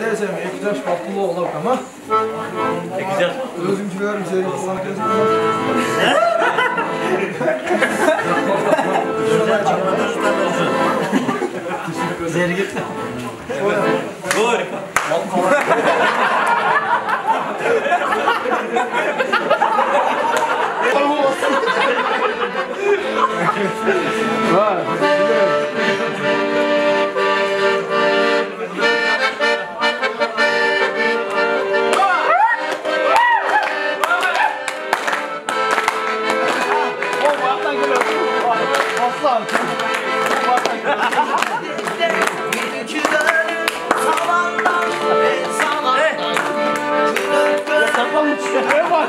ne desem ektaş kapılı olak ama Ne güzel. özümcülerim seni kullanıp Zergit. Harika. Nereden geliyorsun? Aslan. Savandan, savandan. Ne var?